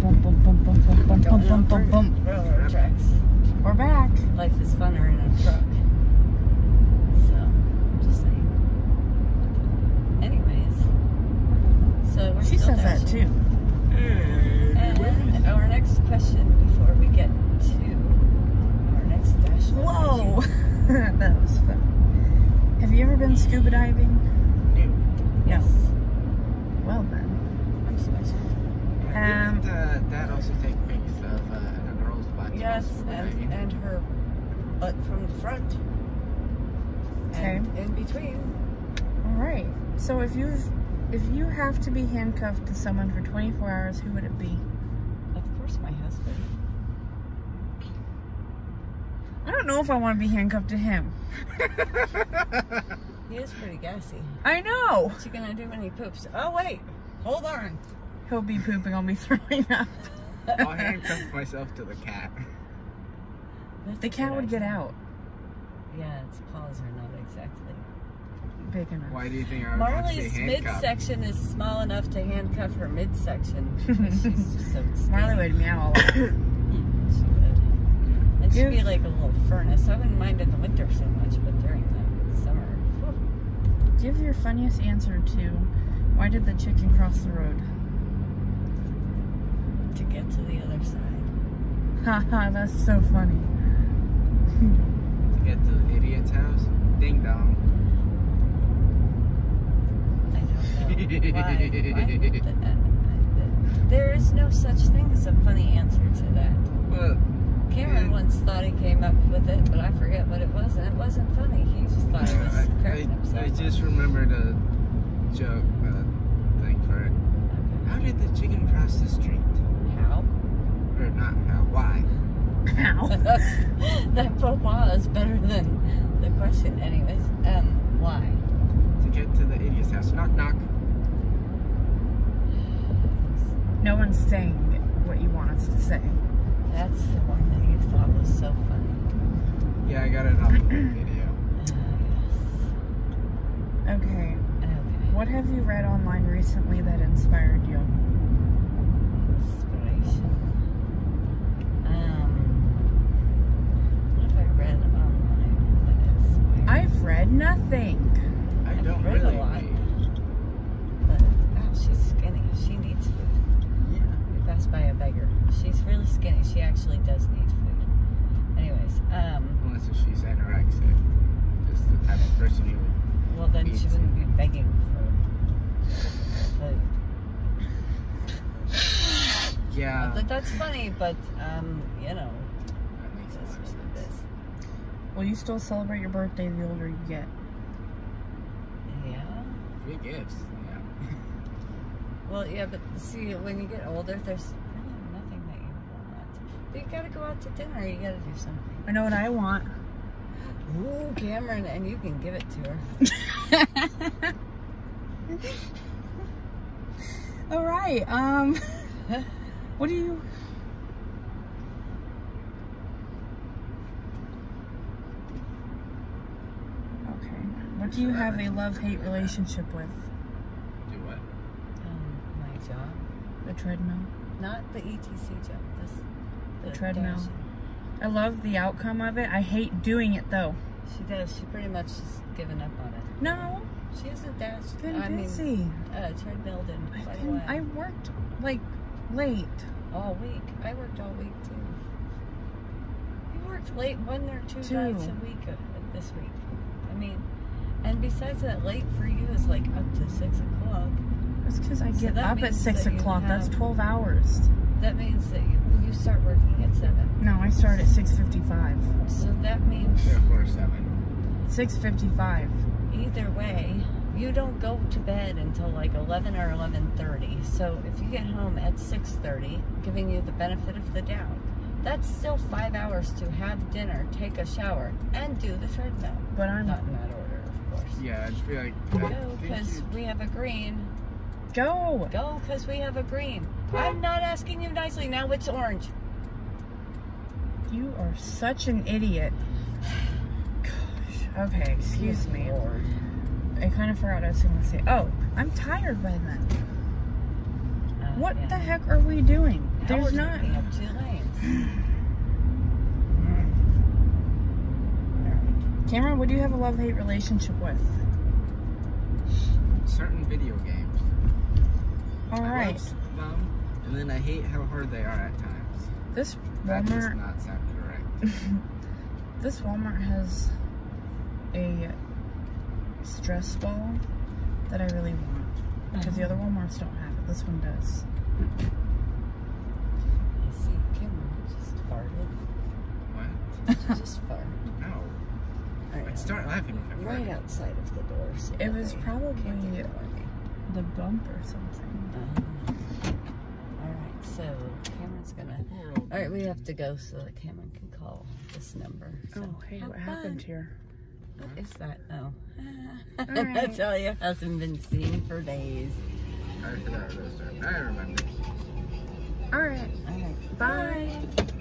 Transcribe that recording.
Bum, bum, bum, bum, bum, bum, bum, bum, Going bum, on bum, bum. railroad tracks. We're back. Life is funner in a truck. So, just saying. Anyways, so we're She still says that too. And our next question before we get to our next dash. Whoa! that was fun. Have you ever been scuba diving? No. Yes. Well then. I'm switching. Didn't uh, Dad also take pics of uh, the girl's butt? Yes, and, diving? and her butt from the front. Okay. And in between. All right. So if you if you have to be handcuffed to someone for 24 hours, who would it be? Of course, my husband. I don't know if I want to be handcuffed to him. He is pretty gassy. I know. What's he gonna do when he poops? Oh wait, hold on. He'll be pooping. I'll be throwing up. I'll handcuff myself to the cat. That's The cat good would get out. Yeah, its paws are not exactly. Big enough. Why do you think I would want to be Marley's midsection is small enough to handcuff her midsection. because She's just so skinny. Marley would meow a lot. She would. And she'd be like a little furnace. I wouldn't mind in the winter so much, but during the summer, Give your funniest answer to why did the chicken cross the road? To get to the other side. Haha, that's so funny. To get to the idiot's house? Ding dong. I don't know. Why? Why would the- There is no such thing as a funny answer to that. Well, Cameron Yeah. once thought he came up with it, but I forget what it was, and it wasn't funny. He just thought it was I, cracking I, himself. I just remembered a joke uh, thing for it. Okay. How did the chicken cross the street? How? Or not how, why? Ow. that pourquoi is better than the question. Anyways, um, why? To get to the idiot's house. Knock, knock. No one's saying what you want us to say. That's the one that you thought was so funny. Yeah, I got it the video. Uh, Okay. yes. Okay. What have you read online recently that inspired you? Inspiration. Um, what have I read online that inspired? I've read nothing. I I've don't read a really lot. But oh, she's skinny. She needs food. Yeah. We passed by a beggar. She's really skinny. She actually does need food. Anyways, um, Unless if she's anorexic. Just the type of person you would. well then she wouldn't be begging for food. Yeah. But that's funny, but um, you know, That makes a that's lot of what it sense. is. Will you still celebrate your birthday the older you get? Yeah. Free gifts. Yeah. Well, yeah, but see, when you get older, there's really nothing that you want. But you gotta go out to dinner. You gotta do something. I know what I want. Ooh, Cameron, and you can give it to her. All right. Um, what do you? Okay. What do you have a love-hate relationship with? Do what? Um, my job, The treadmill. not the ETC job. This The treadmill. dashing. I love the outcome of it. I hate doing it though. She does. She pretty much has given up on it. No, She hasn't dashed. been I mean, busy. uh, treadmill in I've quite been. I worked like late. all week. I worked all week too. You worked late one or two, Two. nights a week uh, this week. I mean, and besides that, late for you is like up to six o'clock. That's because I get that up at six that you o'clock. That's twelve hours. That means that you, you start working at seven. No, I start at six fifty-five. So that means Therefore, seven. Six fifty-five. either way, you don't go to bed until like 11 or 11.30. So if you get home at 6.30, giving you the benefit of the doubt, that's still five hours to have dinner, take a shower, and do the treadmill. But I'm Not in that order, of course. Yeah, I'd be like. Go, because we have a green. go. Go, because we have a green. I'm not asking you nicely. Now it's orange. You are such an idiot. Gosh. Okay, excuse me. Lord. I kind of forgot what I was going to say. Oh, I'm tired by then. Uh, What yeah. the heck are we doing? There's not- We have two lanes. Cameron, what do you have a love-hate relationship with? Certain video games. All I right. love them, and then I hate how hard they are at times. This Walmart. That does not sound correct. this Walmart has a stress ball that I really want because the other mm-hmm. Walmarts don't have it. This one does. You see, Cameron just farted. What? Just farted. No. Right start laughing if I right farted. outside of the door. So It was probably- can't take it on me. The bump or something. Um, all right, so Cameron's gonna. Poor All right, we have to go so that Cameron can call this number. So, Oh, hey, have what happened fun. here? What is that? Oh, All I right. tell you, hasn't been seen for days. I forgot what it was. I remember. All right.